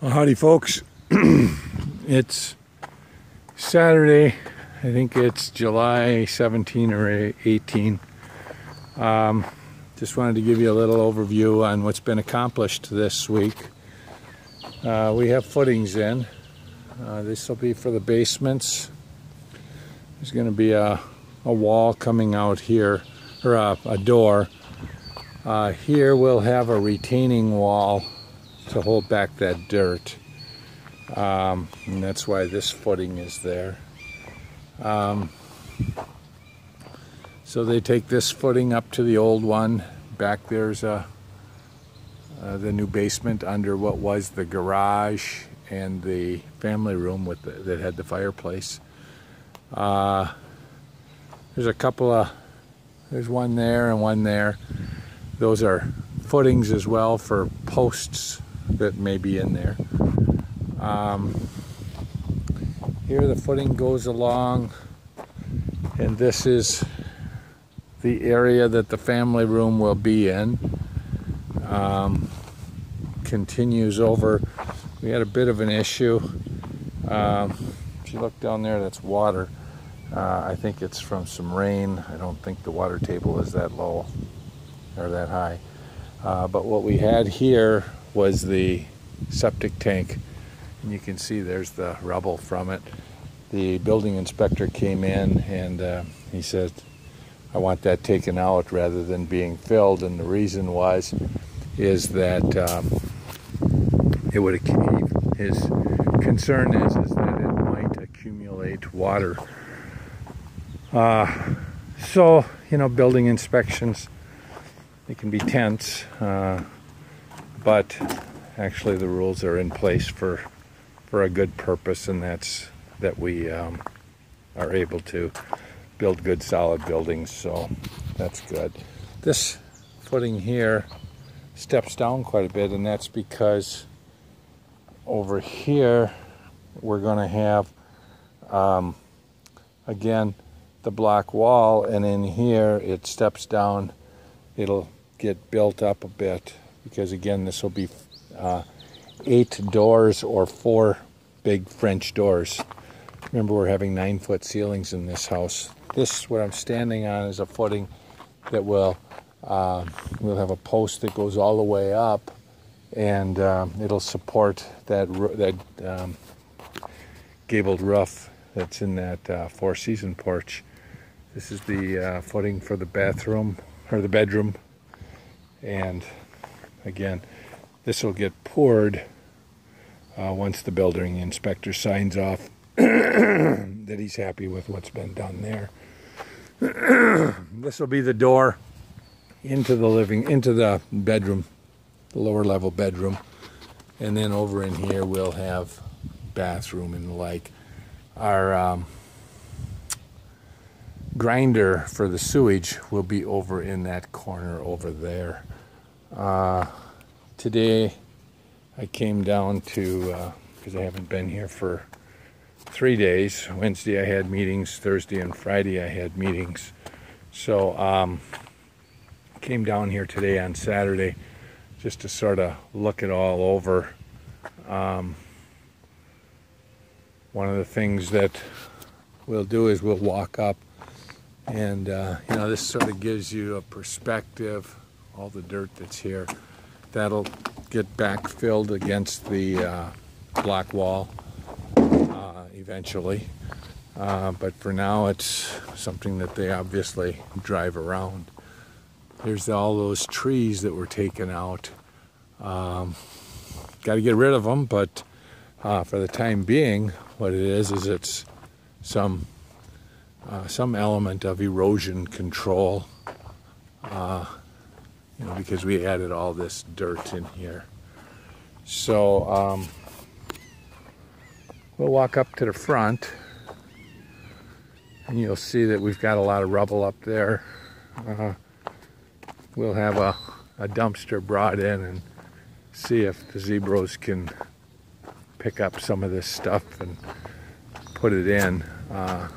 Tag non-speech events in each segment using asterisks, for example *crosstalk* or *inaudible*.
Well, howdy, folks. *clears throat* it's Saturday. I think it's July 17 or 18. Um, just wanted to give you a little overview on what's been accomplished this week. Uh, we have footings in. Uh, this will be for the basements. There's going to be a, a wall coming out here, or a, a door. Uh, here we'll have a retaining wall to hold back that dirt. Um, and that's why this footing is there. Um, so they take this footing up to the old one. Back there's a, uh, the new basement under what was the garage and the family room with the, that had the fireplace. Uh, there's a couple of, there's one there and one there. Those are footings as well for posts that may be in there. Um, here the footing goes along and this is the area that the family room will be in. Um, continues over. We had a bit of an issue. Um, if you look down there, that's water. Uh, I think it's from some rain. I don't think the water table is that low or that high. Uh, but what we had here was the septic tank. And you can see there's the rubble from it. The building inspector came in and uh, he said, I want that taken out rather than being filled. And the reason was, is that um, it would, his concern is, is that it might accumulate water. Uh, so, you know, building inspections, they can be tense. Uh, but actually the rules are in place for for a good purpose and that's that we um, are able to build good solid buildings so that's good. This footing here steps down quite a bit and that's because over here we're going to have um, again the block wall and in here it steps down. It'll get built up a bit because again this will be uh, eight doors or four big French doors. Remember we're having nine foot ceilings in this house. This, what I'm standing on is a footing that will, uh, we'll have a post that goes all the way up and um, it'll support that, that um, gabled roof that's in that uh, four season porch. This is the uh, footing for the bathroom or the bedroom and again this will get poured uh, once the building inspector signs off *coughs* that he's happy with what's been done there. *coughs* this will be the door into the living, into the bedroom, the lower level bedroom. And then over in here we'll have bathroom and the like. Our um, grinder for the sewage will be over in that corner over there. Uh, today I came down to, because uh, I haven't been here for three days. Wednesday I had meetings, Thursday and Friday I had meetings. So um, came down here today on Saturday just to sort of look it all over. Um, one of the things that we'll do is we'll walk up and uh, you know this sort of gives you a perspective all the dirt that's here That'll get backfilled against the uh, block wall uh, eventually. Uh, but for now, it's something that they obviously drive around. There's all those trees that were taken out. Um, Got to get rid of them, but uh, for the time being, what it is is it's some uh, some element of erosion control. Uh, you know, because we added all this dirt in here. So um, we'll walk up to the front and you'll see that we've got a lot of rubble up there. Uh, we'll have a, a dumpster brought in and see if the zebras can pick up some of this stuff and put it in. Uh,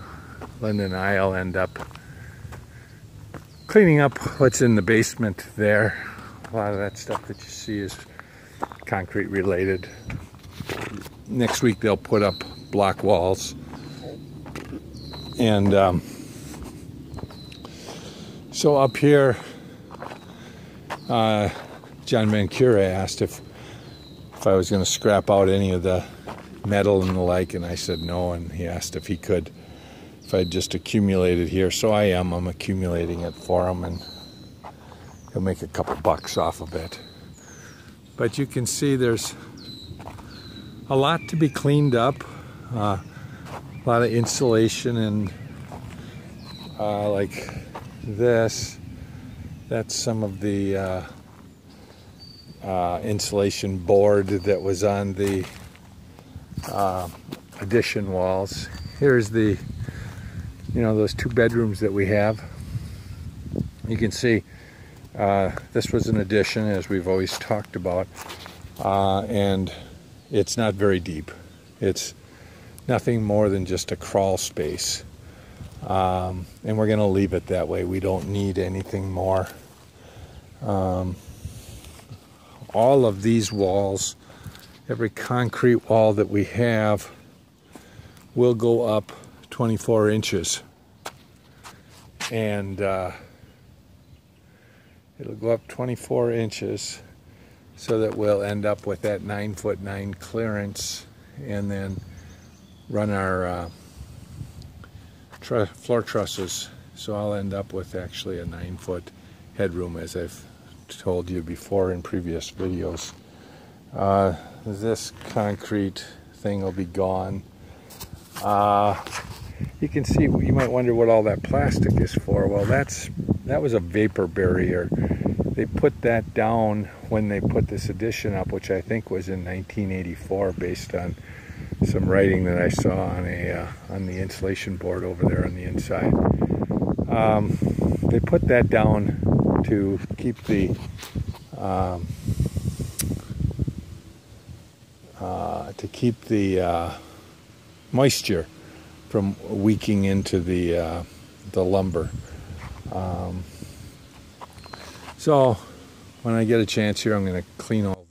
Linda and I'll end up cleaning up what's in the basement there. A lot of that stuff that you see is concrete related. next week they'll put up block walls. And um, so up here, uh, John Mancura asked if if I was going to scrap out any of the metal and the like, and I said no. And he asked if he could, if I'd just accumulated here. So I am. I'm accumulating it for him, and he'll make a couple bucks off of it. But you can see there's a lot to be cleaned up, uh, a lot of insulation and uh, like this. That's some of the uh, uh, insulation board that was on the uh, addition walls. Here's the, you know, those two bedrooms that we have. You can see uh, this was an addition, as we've always talked about, uh, and it's not very deep. It's nothing more than just a crawl space. Um, and we're going to leave it that way. We don't need anything more. Um, all of these walls, every concrete wall that we have, will go up 24 inches. And uh, it'll go up 24 inches so that we'll end up with that 9 foot 9 clearance and then run our uh, tr floor trusses. So I'll end up with actually a 9 foot headroom as I've told you before in previous videos. Uh, this concrete thing will be gone. Uh, you can see, you might wonder what all that plastic is for. Well, that's that was a vapor barrier. They put that down when they put this addition up, which I think was in 1984, based on some writing that I saw on a uh, on the insulation board over there on the inside. Um, they put that down to keep the um, uh, to keep the uh, moisture from leaking into the uh, the lumber. Um, so when I get a chance here, I'm going to clean all